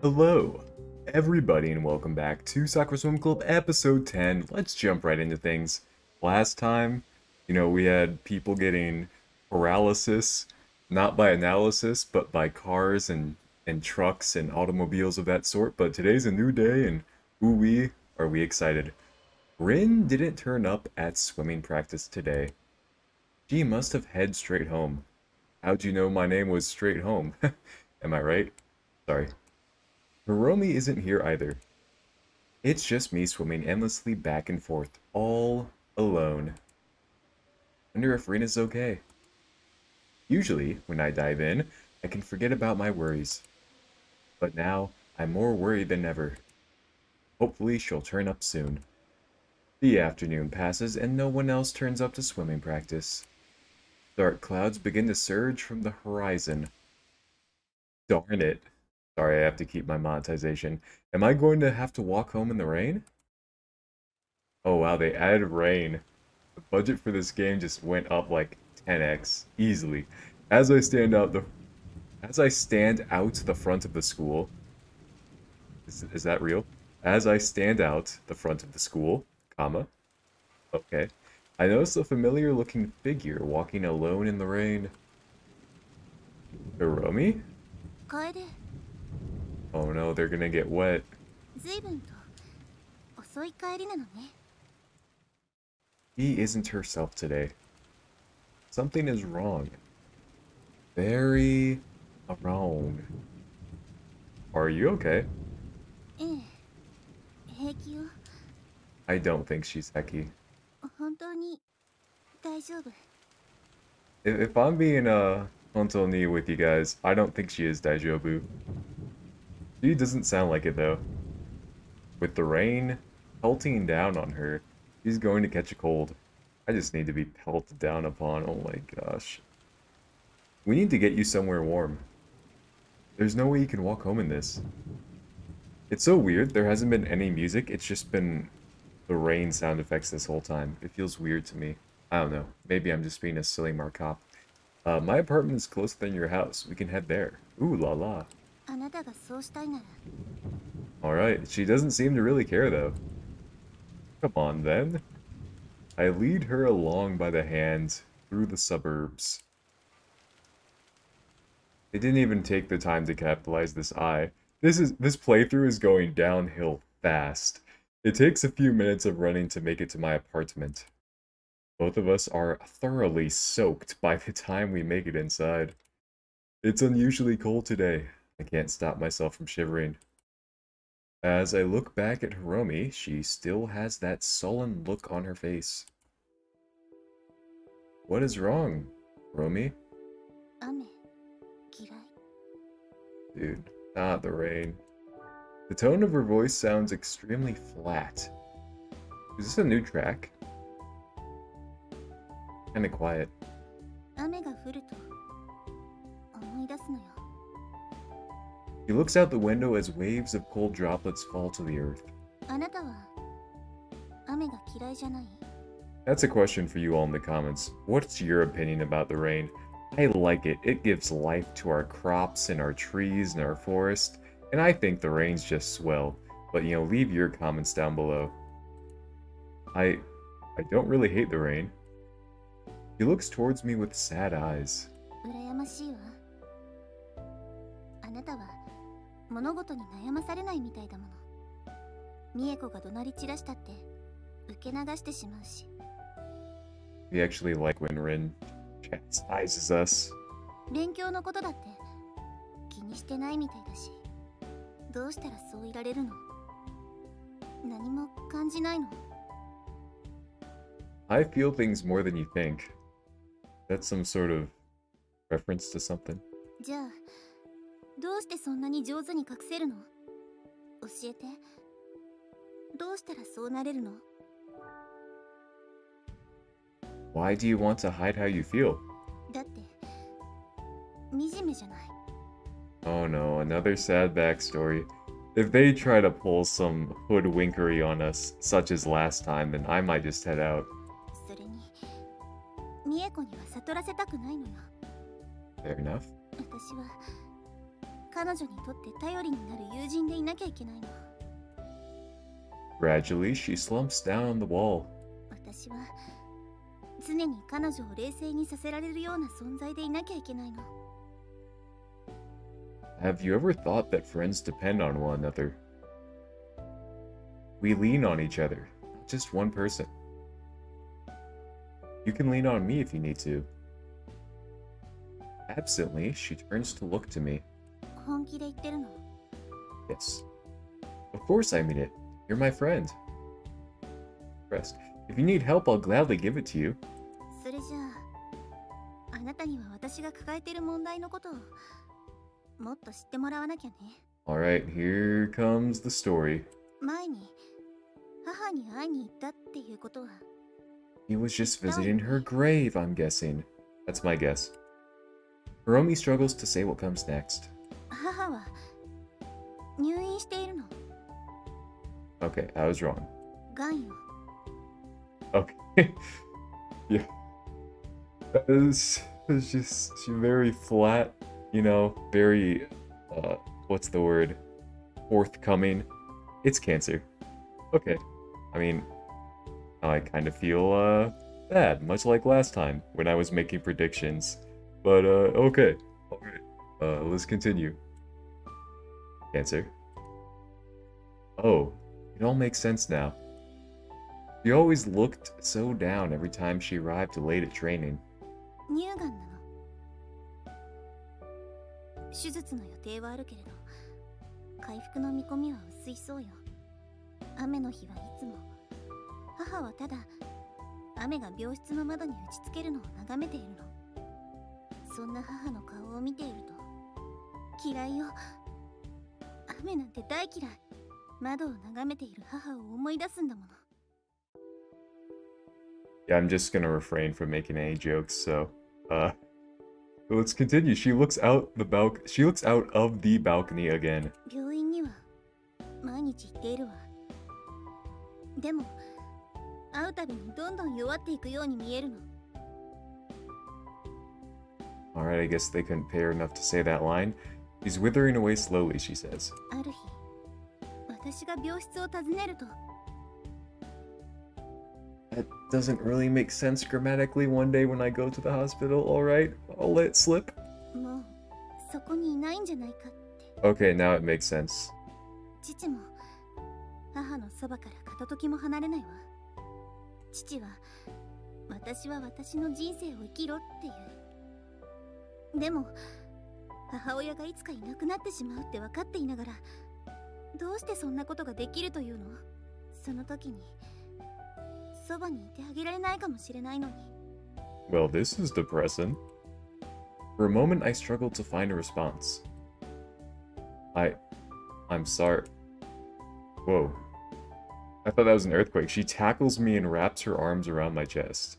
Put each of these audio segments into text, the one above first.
Hello, everybody, and welcome back to Sakura Swim Club episode 10. Let's jump right into things. Last time, you know, we had people getting paralysis, not by analysis, but by cars and, and trucks and automobiles of that sort. But today's a new day, and ooh wee, are we excited. Rin didn't turn up at swimming practice today. She must have head straight home. How'd you know my name was straight home? Am I right? Sorry. Hiromi isn't here either. It's just me swimming endlessly back and forth, all alone. Wonder if Rina's okay. Usually, when I dive in, I can forget about my worries. But now, I'm more worried than ever. Hopefully she'll turn up soon. The afternoon passes and no one else turns up to swimming practice. Dark clouds begin to surge from the horizon. Darn it. Sorry, I have to keep my monetization. Am I going to have to walk home in the rain? Oh wow, they added rain. The budget for this game just went up like 10x easily. As I stand out the as I stand out the front of the school. Is, is that real? As I stand out the front of the school, comma. Okay. I notice a familiar looking figure walking alone in the rain. Hiromi? Oh no, they're gonna get wet. He isn't herself today. Something is wrong. Very wrong. Are you okay? I don't think she's Heki. If, if I'm being uh, Hontoni with you guys, I don't think she is Daijoubu. She doesn't sound like it though. With the rain pelting down on her, she's going to catch a cold. I just need to be pelted down upon. Oh my gosh. We need to get you somewhere warm. There's no way you can walk home in this. It's so weird. There hasn't been any music. It's just been the rain sound effects this whole time. It feels weird to me. I don't know. Maybe I'm just being a silly Markop. Uh, my apartment is closer than your house. We can head there. Ooh la la. Alright, she doesn't seem to really care though. Come on then. I lead her along by the hand through the suburbs. They didn't even take the time to capitalize this I. This is this playthrough is going downhill fast. It takes a few minutes of running to make it to my apartment. Both of us are thoroughly soaked by the time we make it inside. It's unusually cold today, I can't stop myself from shivering. As I look back at Hiromi, she still has that sullen look on her face. What is wrong, Hiromi? 雨嫌い Dude, not the rain. The tone of her voice sounds extremely flat. Is this a new track? Kinda quiet. 雨が降ると思い出すのよ he looks out the window as waves of cold droplets fall to the earth. That's a question for you all in the comments. What's your opinion about the rain? I like it. It gives life to our crops and our trees and our forest, and I think the rain's just swell. But you know, leave your comments down below. I I don't really hate the rain. He looks towards me with sad eyes. 物事に悩まされないみたいだもの美恵子が怒鳴り散らしたって受け流してしまうし We actually like when Rin chastises us. 勉強のことだって気にしてないみたいだしどうしたらそういられるの何も感じないの I feel things more than you think. That's some sort of reference to something. じゃあどうしてそんなに上手に隠せるの教えてどうしたらそうなれるの Why do you want to hide how you feel? だって惨めじゃない Oh no, another sad backstory. If they try to pull some hoodwinkery on us, such as last time, then I might just head out. それに美恵子には悟らせたくないのよ Fair enough. 私は彼女にとって頼りになる友人でいなきゃいけないの Gradually, she slumps down on the wall. 私は常に彼女を冷静にさせられるような存在でいなきゃいけないの Have you ever thought that friends depend on one another? We lean on each other, not just one person. You can lean on me if you need to. Absently, she turns to look to me. 本気で言ってるの Yes. Of course I mean it. You're my friend. Rest. If you need help, I'll gladly give it to you. それじゃああなたには私が抱えてる問題のことをもっと知ってもらわなきゃね Alright, here comes the story. 前に母に会いに行ったっていうことは He was just visiting her grave, I'm guessing. That's my guess. Hiromi struggles to say what comes next. 母は入院しているの Okay, I was wrong. がんよ Okay. yeah. It's, it's just she very flat, you know, very uh what's the word? Forthcoming. It's cancer. Okay. I mean now I kind of feel uh bad, much like last time when I was making predictions. But uh okay. Alright. Uh let's continue. Cancer. Oh, it all makes sense now. She always looked so down every time she arrived late at training. 嫌いよ雨なんて大嫌い窓を眺めている母を思い出すんだもの Yeah, I'm just gonna refrain from making any jokes, so uh let's continue. She looks out the balc she looks out of the balcony again. 病院には毎日行っているわでも会うたびにどんどん弱っていくように見えるの Alright, I guess they couldn't pay her enough to say that line. He's withering away slowly, she says. That doesn't really make sense grammatically one day when I go to the hospital, alright? I'll let it slip. Okay, now it makes sense. 母のそばから片時も離れないわ父は私は私の人生を生きろっていうでも母親がいつかいなくなってしまうって分かっていながらどうしてそんなことができるというのその時にそばにいてあげられないかもしれないのに Well, this is depressing. For a moment, I struggled to find a response. I. I'm sorry. Whoa. I thought that was an earthquake. She tackles me and wraps her arms around my chest.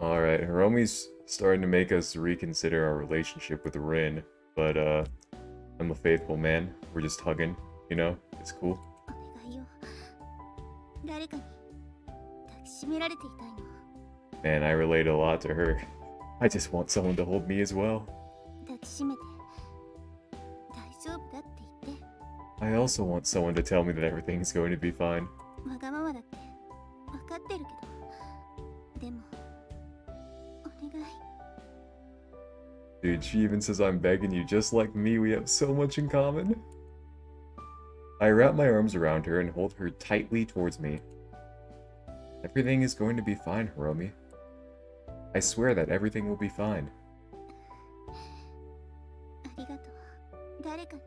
Alright, Hiromi's starting to make us reconsider our relationship with Rin, but uh, I'm a faithful man. We're just hugging, you know? It's cool. Man, I relate a lot to her. I just want someone to hold me as well. I also want someone to tell me that everything's going to be fine. わがままだって分かってるけどでもお願い Dude, she even says I'm begging you, just like me, we have so much in common. I wrap my arms around her and hold her tightly towards me. Everything is going to be fine, Hiromi. I swear that everything will be fine. ありがとう誰かに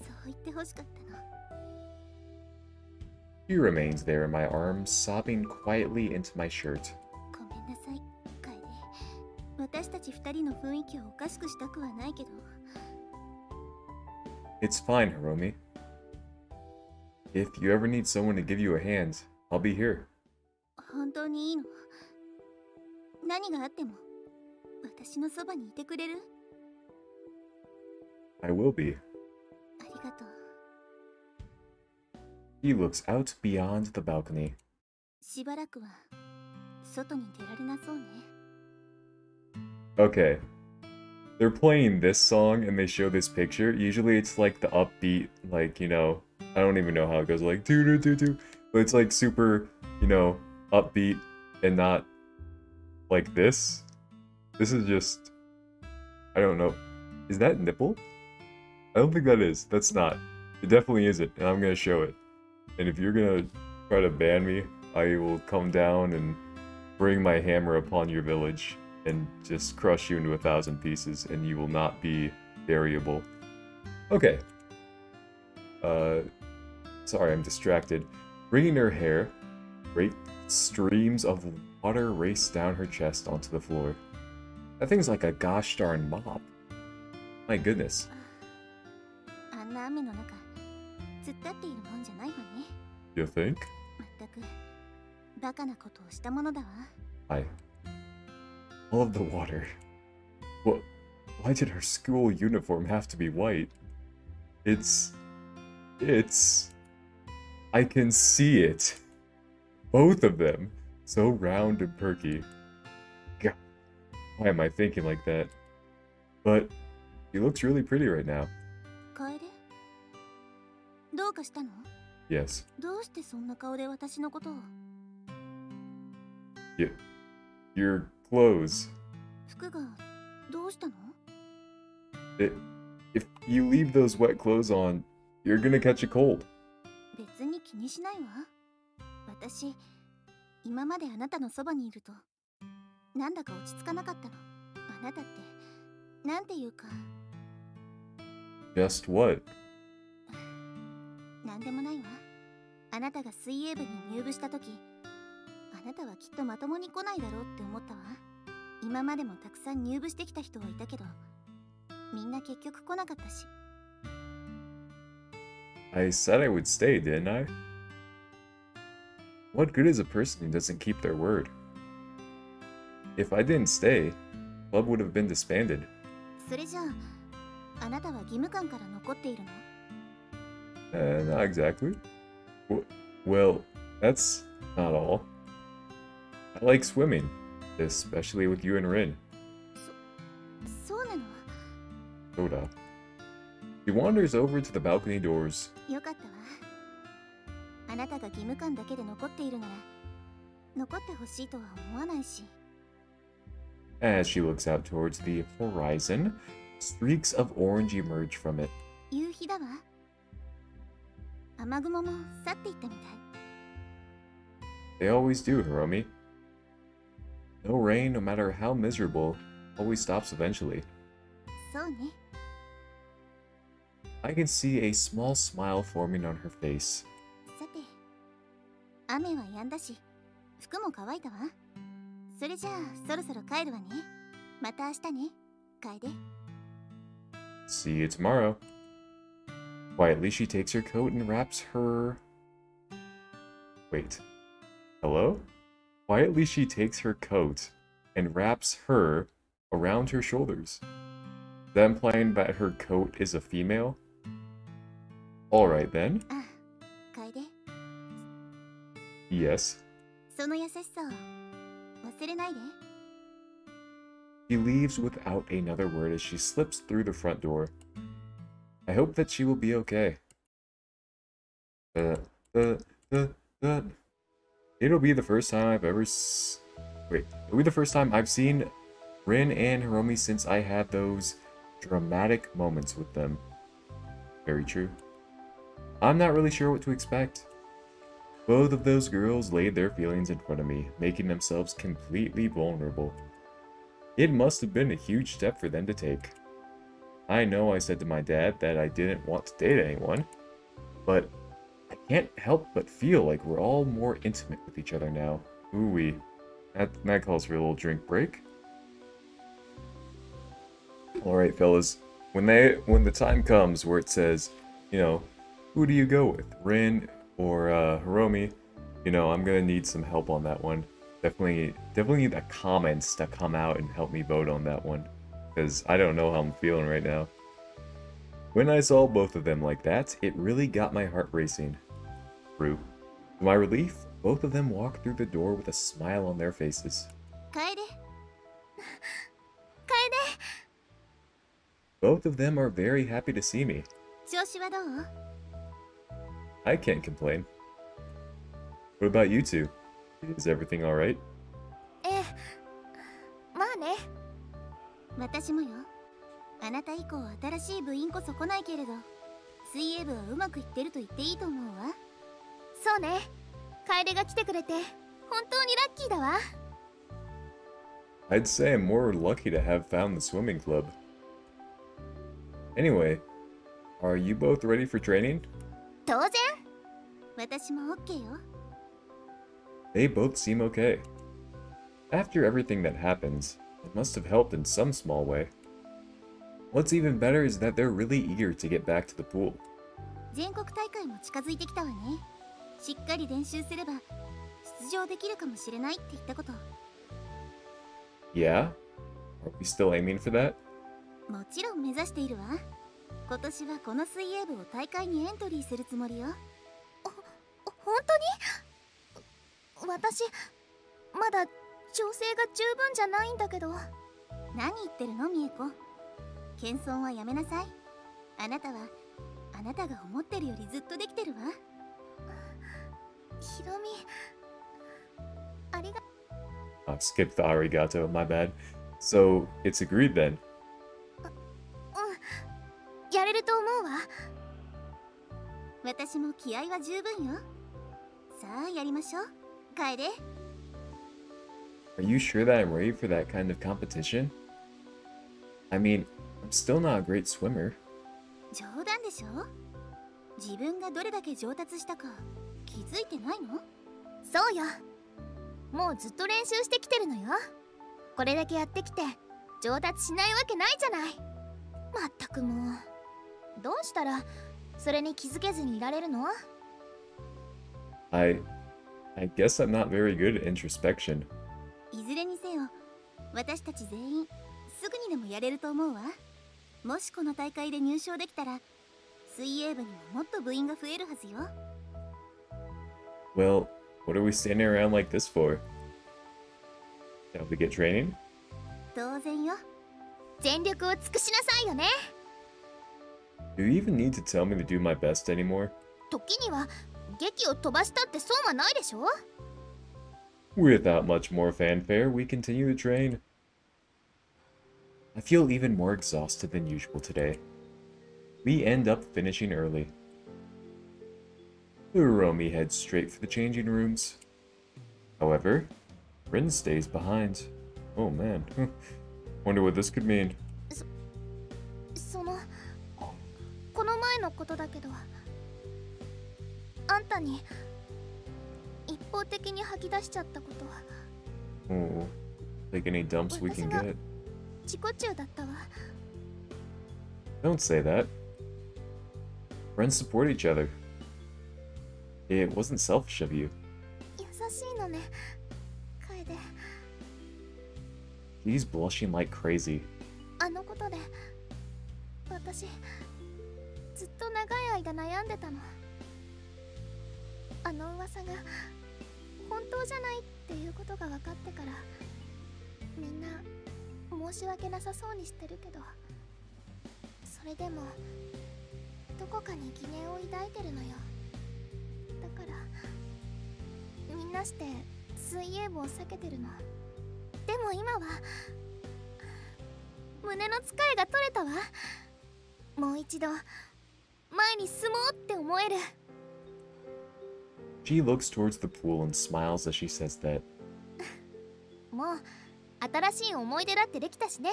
そう言ってほしかったの she remains there in my arms, sobbing quietly into my shirt. It's fine, Hiromi. If you ever need someone to give you a hand, I'll be here. I will be. ありがとう He looks out beyond the balcony. しばらくは外に出られなそうね Okay. They're playing this song and they show this picture. Usually it's like the upbeat, like, you know, I don't even know how it goes, like, doo doo doo doo. But it's like super, you know, upbeat and not like this. This is just, I don't know. Is that nipple? I don't think that is. That's not. It definitely isn't, and I'm gonna show it. And if you're gonna try to ban me, I will come down and bring my hammer upon your village and just crush you into a thousand pieces, and you will not be variable. Okay. Uh, sorry, I'm distracted. Wringing her hair, great streams of water race down her chest onto the floor. That thing's like a gosh darn mop. My goodness. あんな雨の中突っ立っているもんじゃないわね You think? まったくバカなことをしたものだわ I. All of the water. What? Why did her school uniform have to be white? It's. It's. I can see it. Both of them. So round and perky. God. Why am I thinking like that? But. She looks really pretty right now. 楓 どうかしたの Yes. どうしてそんな顔で私のことを Your clothes. 服がどうしたの It, if you leave those wet clothes on, you're gonna catch a cold. 別に気にしないわ私今まであなたのそばにいるとなんだか落ち着かなかったのあなたってなんていうか Just what? なんでもないわあなたが水泳部に入部した時あなたはきっとまともに来ないだろうって思ったわ今までもたくさん入部してきた人はいたけどみんな結局来なかったし I said I would stay, didn't I? What good is a person who doesn't keep their word? If I didn't stay, club would have been disbanded. それじゃああなたは義務感から残っているの Eh, not exactly. Well, that's not all. I like swimming, especially with you and Rin. Soda. He wanders over to the balcony doors. As she looks out towards the horizon, streaks of orange emerge from it. They always do, Hiromi. No rain, no matter how miserable, always stops eventually. I can see a small smile forming on her face. See you tomorrow. Quietly, she takes her coat and wraps her... Wait. Hello? Quietly, she takes her coat and wraps her around her shoulders. Then, playing that her coat is a female? Alright then. Yes. He leaves without another word as she slips through the front door. I hope that she will be okay. Uh, uh, uh, uh. It'll be the first time I've ever s- Wait, it'll be the first time I've seen Rin and Hiromi since I had those dramatic moments with them. Very true. I'm not really sure what to expect. Both of those girls laid their feelings in front of me, making themselves completely vulnerable. It must have been a huge step for them to take. I know I said to my dad that I didn't want to date anyone, but I can't help but feel like we're all more intimate with each other now. Ooh wee. That, that calls for a little drink break. Alright, fellas. When they when the time comes where it says, you know, who do you go with? Rin or uh, Hiromi? You know, I'm gonna need some help on that one. Definitely definitely need the comments to come out and help me vote on that one. Because I don't know how I'm feeling right now. When I saw both of them like that, it really got my heart racing. Rue. To my relief, both of them walked through the door with a smile on their faces. Kaede. Kaede. Both of them are very happy to see me. I can't complain. What about you two? Is everything alright? Eh, 私もよあなた以降新しい部員こそ来ないけれど水泳部はうまくいってると言っていいと思うわそうね楓が来てくれて本当にラッキーだわ I'd say I'm more lucky to have found the swimming club. Anyway, are you both ready for training? 当然私も OK よ They both seem okay. After everything that happens, must have helped in some small way. What's even better is that they're really eager to get back to the pool. 全国大会も近づいてきたわねしっかり練習すれば出場できるかもしれないって言ったこと Yeah? Are we still aiming for that? もちろん目指しているわ今年はこの水泳部を大会にエントリーするつもりよ本当に私まだ調整が十分じゃないんだけど。何言ってるのミエコ謙遜はやめなさい。あなたはあなたが思ってるよりずっとできてるわ。ひろみ。ありが。I skipped the arigato, my bad. So, it's agreed then. うん。やれると思うわ。私も気合は十分よ。さあやりましょう。楓 Are you sure that I'm ready for that kind of competition? I mean, I'm still not a great swimmer. 冗談でしょ自分がどれだけ上達したか気づいてないのそうよもうずっと練習してきてるのよこれだけやってきて上達しないわけないじゃないまったくもうどうしたらそれに気づけずにいられるの I I guess I'm not very good at introspection. いずれにせよ私たち全員すぐにでもやれると思うわもしこの大会で入賞できたら水泳部にももっと部員が増えるはずよ Well, what are we standing around like this for? Shall we get training? 当然よ全力を尽くしなさいよね Do you even need to tell me to do my best anymore? 時には劇を飛ばしたって損はないでしょ Without much more fanfare, we continue the train. I feel even more exhausted than usual today. We end up finishing early. Hiromi heads straight for the changing rooms. However, Rin stays behind. Oh man, wonder what this could mean. そのこの前のことだけどあんたに方的に吐き出しちゃったこと Oh, take any dumps we can get. 自己中だったわ Don't say that. Friends support each other. It wasn't selfish of you. 優しいのね楓 He's blushing like crazy. あのことで私ずっと長い間悩んでたのあの噂が本当じゃないっていうことが分かってからみんな申し訳なさそうにしてるけどそれでもどこかに疑念を抱いてるのよ。だからみんなして水泳部を避けてるの。でも今は胸の使いが取れたわ。もう一度前に進もうって思える。She looks towards the pool and smiles as she says that. もう新しい思い出だってできたしね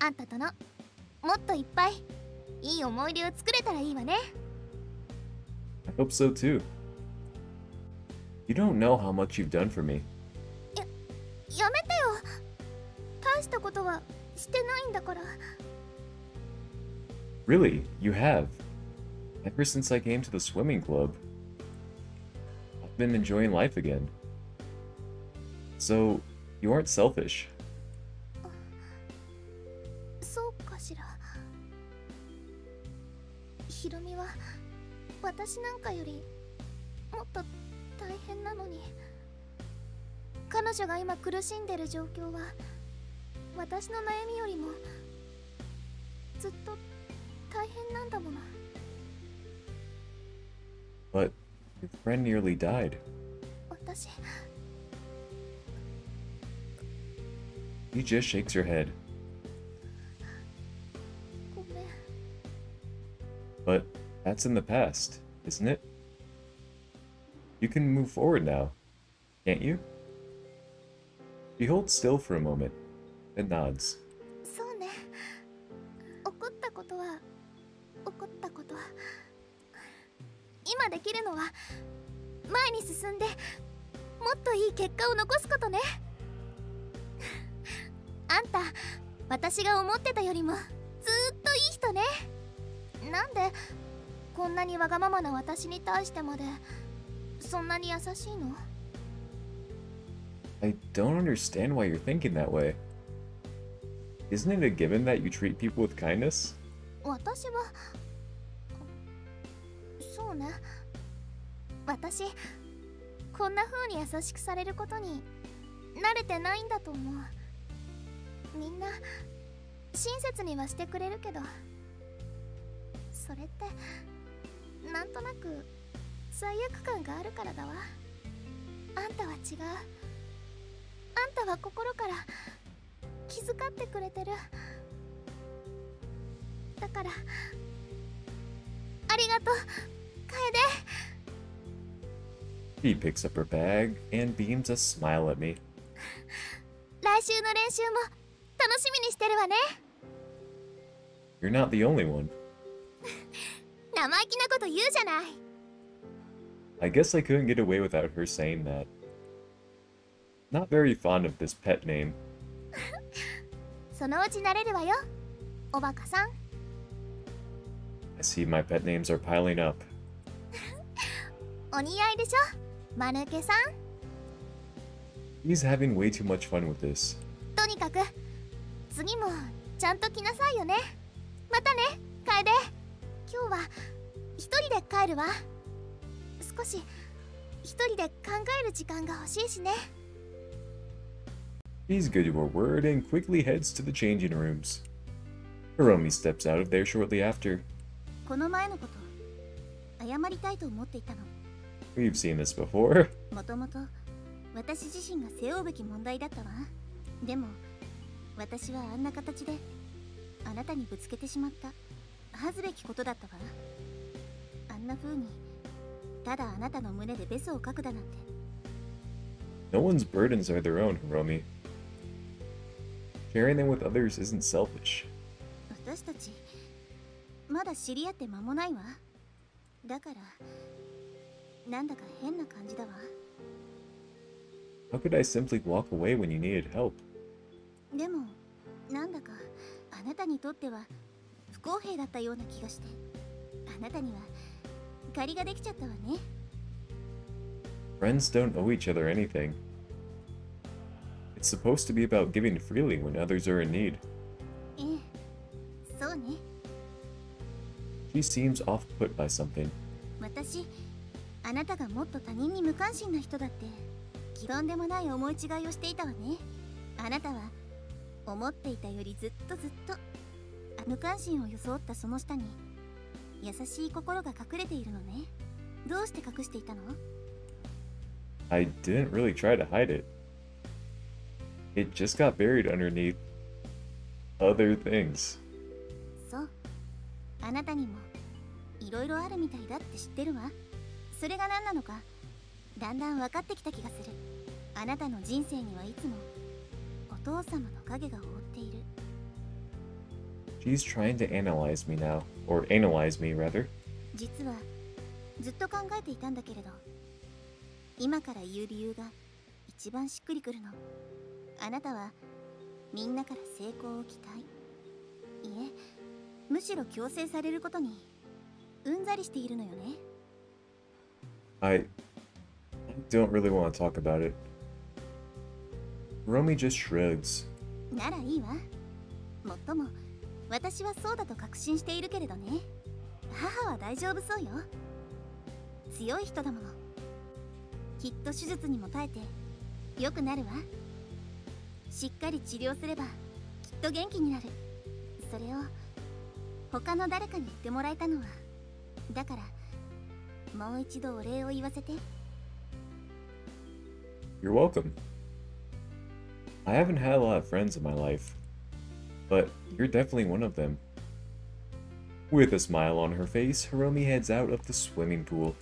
あんたとのもっといっぱいいい思い出を作れたらいいわね I hope so too. You don't know how much you've done for me. やめてよ大したことはしてないんだから Really, you have. Ever since I came to the swimming club, I've been enjoying life again. So, you aren't selfish. そうかしらひろみは私なんかよりもっと大変なのに彼女が今苦しんでる状況は私の悩みよりもずっと大変なんだもの But Your friend nearly died. He just shakes her head. But that's in the past, isn't it? You can move forward now, can't you? She holds still for a moment, and nods. 対してまでそんなに優しいの I don't understand why you're thinking that way. Isn't it a given that you treat people with kindness? 私はそうね私こんな風に優しくされることに慣れてないんだと思うみんな親切にはしてくれるけどそれってなんとなく罪悪感があるからだわ。あんたは違う。あんたは心から気遣ってくれてる。だからありがとう。楓 She picks up her bag and beams a smile at me. 来週の練習も楽しみにしてるわね。You're not the only one. 生意気なこと言うじゃない I guess I couldn't get away without her saying that. Not very fond of this pet name. そのうち慣れるわよおバカさん I see my pet names are piling up. お似合いでしょマヌケさん He's having way too much fun with this. とにかく次もちゃんと来なさいよねまたね楓今日は一人で帰るわ 少し一人で考える時間が欲しいしね She's good to her word and quickly heads to the changing rooms. Hiromi steps out of there shortly after. この前のこと謝りたいと思っていたの We've seen this before. もともと私自身が背負うべき問題だったわでも私はあんな形であなたにぶつけてしまった恥ずべきことだったわあんな風にただあなたの胸でベスをかくだなんて No one's burdens are their own, Hiromi. Sharing them with others isn't selfish. 私たちまだ知り合って間もないわだからなんだか変な感じだわ How could I simply walk away when you needed help? でもなんだかあなたにとっては不公平だったような気がしてあなたには借りができちゃったわね Friends don't owe each other anything. It's supposed to be about giving freely when others are in need. She seems off put by something. 私あなたがもっと他人に無関心な人だってとんでもない思い違いをしていたわねあなたは思っていたよりずっとずっと無関心を装ったその下に優しい心が隠れているのね。どうして隠していたの？I didn't really try to hide it. It just got buried underneath other things. そう。あなたにもいろいろあるみたいだって知ってるわ。それが何なのかだんだん分かってきた気がする。あなたの人生にはいつもお父様の影が覆っている She's trying to analyze me now, or analyze me rather. 実はずっと考えていたんだけれど今から言う理由が一番しっくりくるのあなたはみんなから成功を期待いえむしろ強制されることにうんざりしているのよね I don't really want to talk about it. Romy just shrugs. ならいいわもっとも 私はそうだと確信しているけれどね。母は大丈夫そうよ。強い人だもの。きっと手術にも耐えて良くなるわ。しっかり治療すればきっと元気になる。それを他の誰かに言ってもらえたのは。だからもう一度お礼を言わせて。You're welcome. I haven't had a lot of friends in my life, but you're definitely one of them. With a smile on her face, Hiromi heads out of the swimming pool.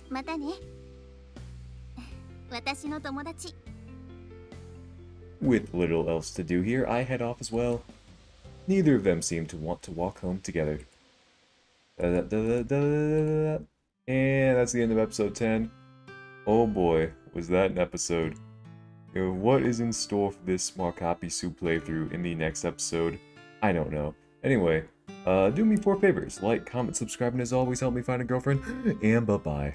With little else to do here, I head off as well. Neither of them seem to want to walk home together. Da, da, da, and that's the end of episode 10. Oh boy, was that an episode. What is in store for this Markapi copy playthrough in the next episode? I don't know. Anyway, uh, do me four favors. Like, comment, subscribe, and as always, help me find a girlfriend. And bye-bye.